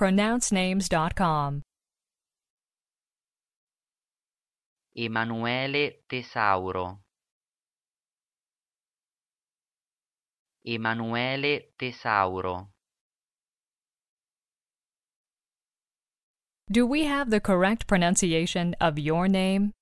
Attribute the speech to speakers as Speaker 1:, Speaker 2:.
Speaker 1: PronounceNames.com.
Speaker 2: Emanuele Tesauro Emanuele Tesauro
Speaker 1: Do we have the correct pronunciation of your name?